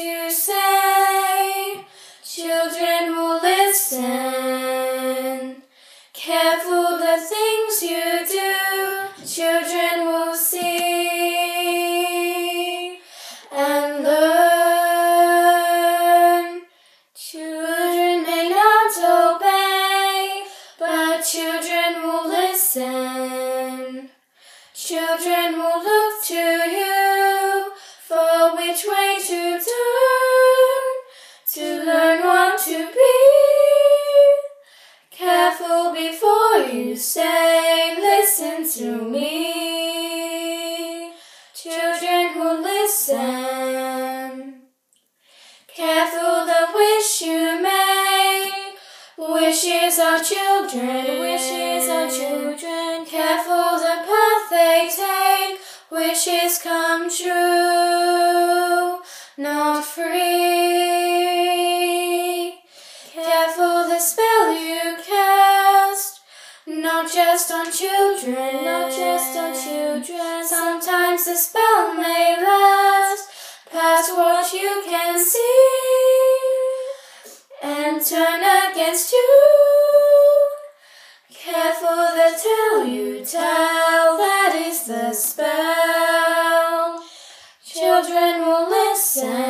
to say. Children will listen. Careful the things you do. Children will see and learn. Children may not obey, but children will listen. Children will look to Careful before you say, listen to me. Children who listen. Careful the wish you make. Wishes are children, wishes are children. Careful the path they take. Wishes come true, not free. not just on children, not just on children. Sometimes the spell may last past what you can see and turn against you. Careful the tale you tell, that is the spell. Children will listen.